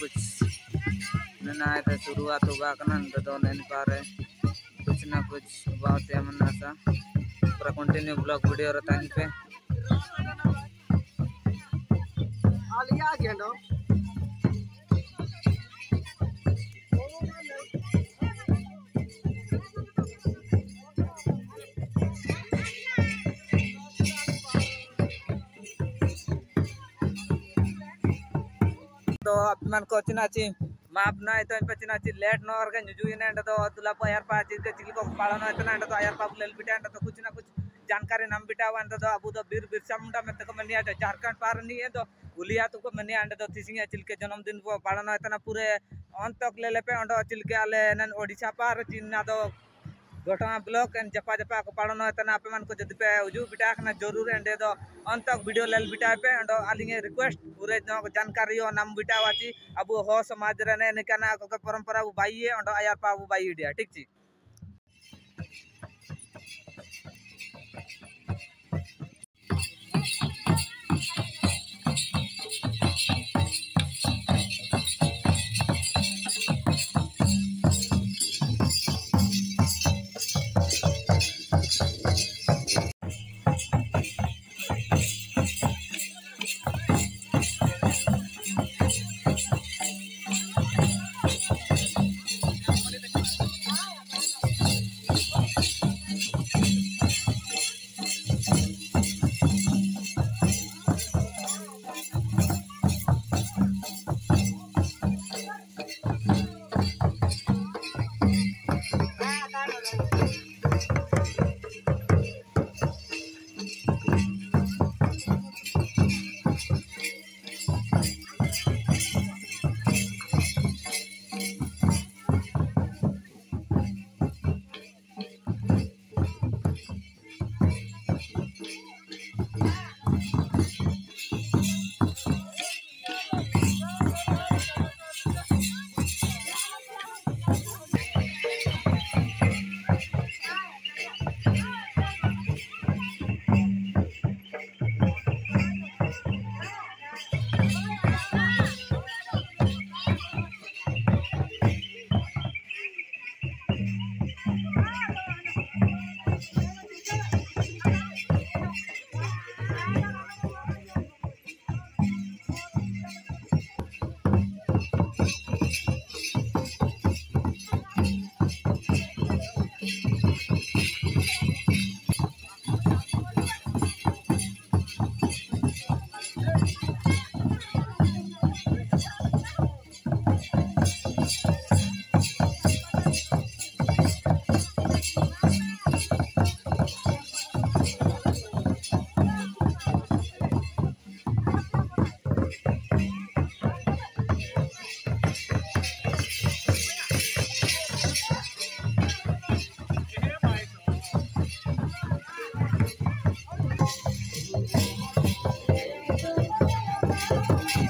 कुछ नना है, शुरुआत होगा कना तो नहीं पा रहे कुछ ना कुछ बहुत है मना सा पूरा कंटिन्यू ब्लॉग वीडियो रहता है पे। आलिया गेलो तो अपन को चिनाची लेट पा के चिल को पालन है ना तो यार पाप लेल बिटा तो कुछ ना कुछ जानकारी नम बिटा वन तो अबू तो बीर बिरसा मुंडा में तो मनिया झारखंड पार नहीं तो उलिया तो को मनिया अंडे तिसिंग के जन्मदिन को पालन है ना पूरे अंत तक ले ले पे अंडो के आले ओडिशा पार चिन्ना तो घटना ब्लॉक एंड जपा जपा को पालन होता ना पे मन को जद पे उजू बिटा ज़रूर एंडे अंत वीडियो लेल बिटा पे एंड आली रिक्वेस्ट पूरे जानकारी हो, नाम बिटा वाची अब हो समाज रेने निकाना परंपरा बाइए एंड आयार पा बो बाई डिया ठीक छी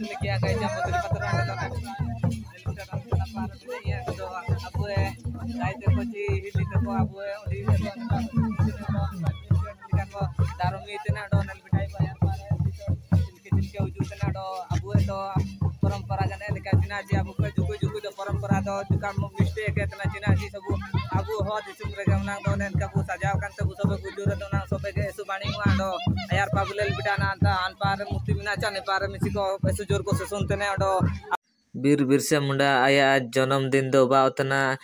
लेके आ गए जब इतना डो परंपरा जाने लेका चिना जी अब को जुको जुको तो परंपरा दो जुका मिस्टेक तना सब अब दिसुम रे गमना दो नेन का बु सजाव kan सब सब गुजूर तो ना सब के सु बाणी हुआ डो यार पाबुलेल बिटाना अंता अन पार मुक्ति ऐसे ज़ोर को सुनते ने डो बीर बिरसा मुंडा, आया जन्मदिन दो, बा उतना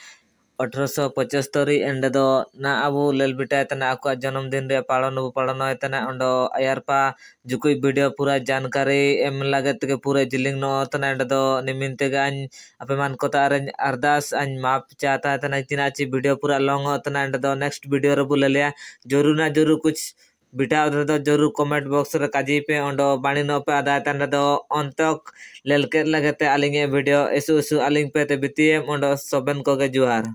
अठारह पचहत्तर एंड दो ना अब लेल बिटा तना आपका जन्मदिन रे पालन पालन अंडो अयरपा जुकुई वीडियो पूरा जानकारी एम लागत के पूरा जिलिंग नो तना एंड दो निमिनते अपे मान को अरदास माप चाहता तना ची वीडियो पूरा लॉन्ग तना एंड दो नेक्स्ट वीडियो रे बुललिया ज़रूर ना ज़रूर कुछ बिटा दो ज़रूर कमेंट बॉक्स रे काजी पे अंडो बाणी नो पे आदा तना दो अंतक लेलके लगते आलिंगे वीडियो। एसु एसु आलिंग पे ते बितिए, अंडो सबन को के जुहार।